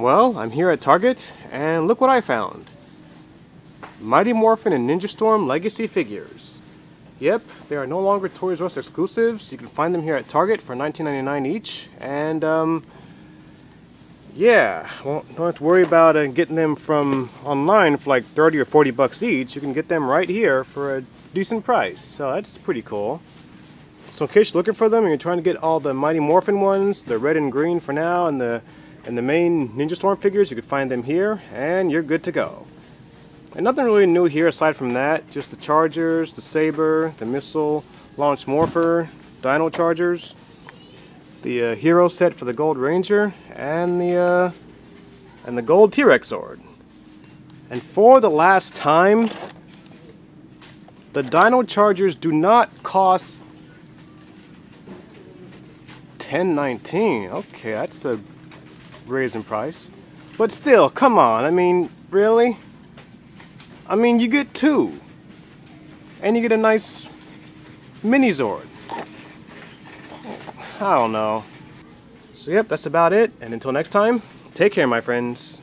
Well, I'm here at Target, and look what I found. Mighty Morphin and Ninja Storm Legacy figures. Yep, they are no longer Toys R Us exclusives. You can find them here at Target for $19.99 each, and um, yeah, well, don't have to worry about uh, getting them from online for like 30 or 40 bucks each. You can get them right here for a decent price, so that's pretty cool. So in case you're looking for them and you're trying to get all the Mighty Morphin ones, the red and green for now, and the and the main Ninja Storm figures, you can find them here, and you're good to go. And nothing really new here aside from that, just the Chargers, the Saber, the Missile, Launch Morpher, Dino Chargers, the uh, Hero set for the Gold Ranger, and the uh, and the Gold T-Rex Sword. And for the last time, the Dino Chargers do not cost 10.19. Okay, that's a raise in price. But still, come on. I mean, really? I mean, you get two. And you get a nice mini Zord. I don't know. So yep, that's about it. And until next time, take care, my friends.